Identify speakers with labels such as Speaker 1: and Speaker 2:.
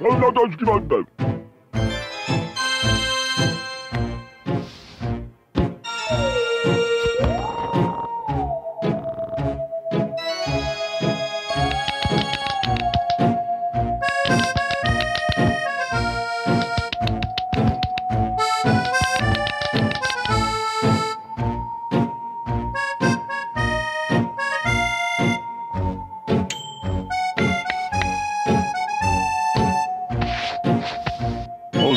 Speaker 1: Evlat aşkım annem.